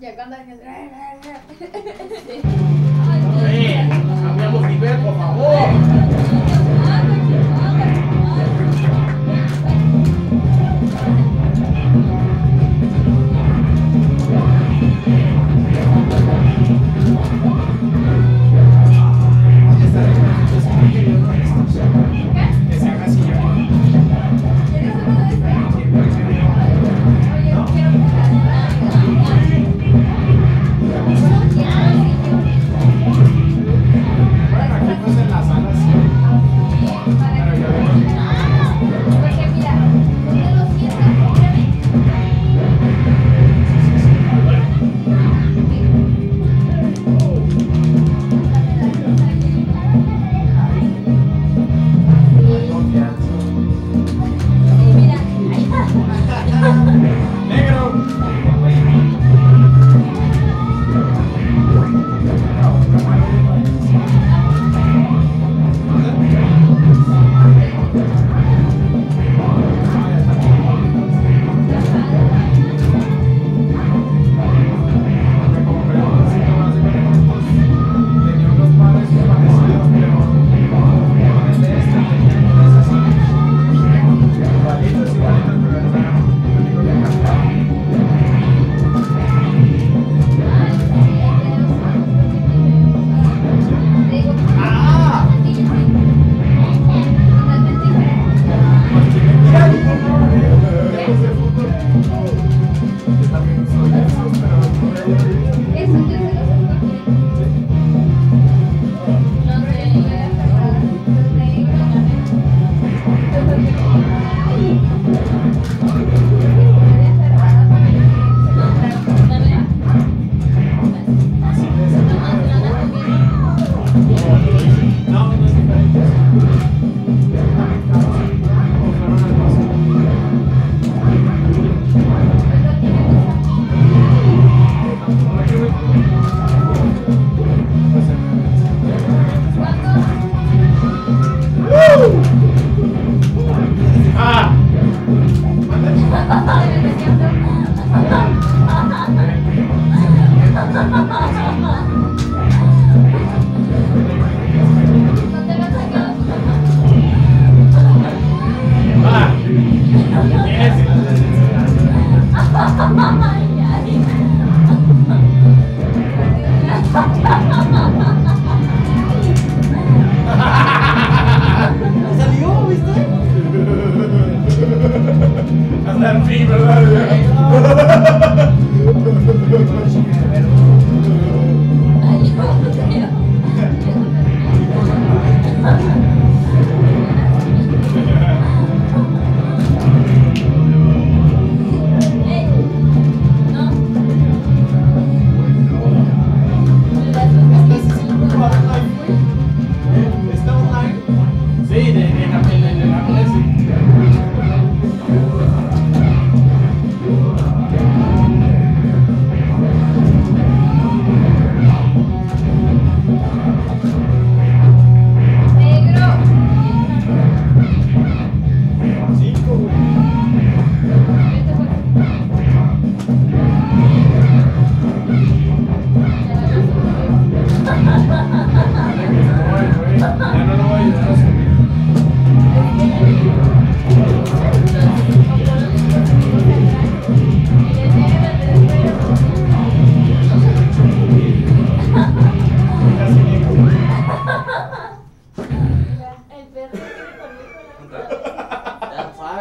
Ya cuando... Sí, cambiamos nivel, por favor. ちょっと待って。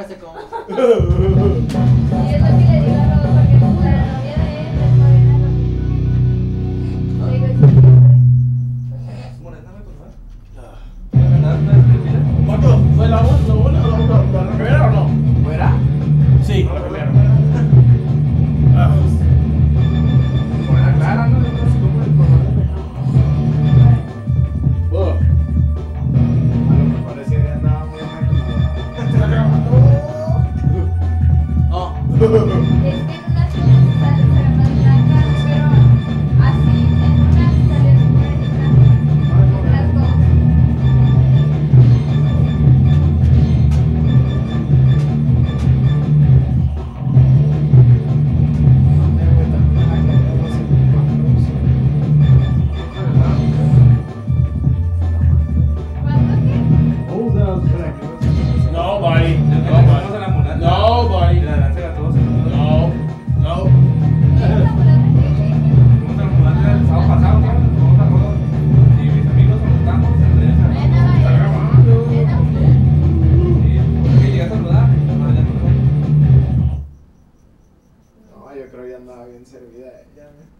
este combo. y es le digo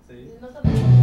Sí.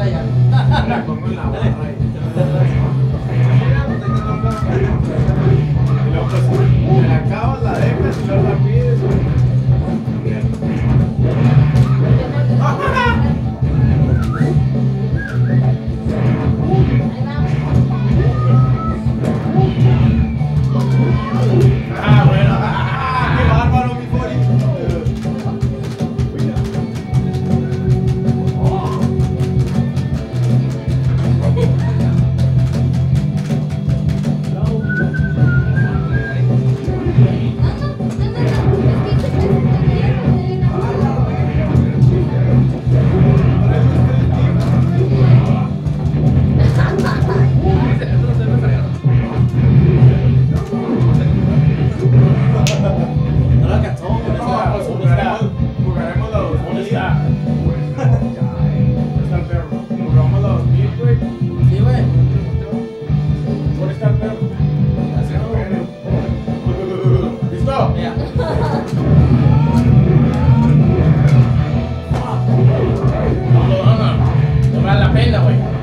哈哈。going.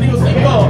Sí, bueno, ya tiro cinco.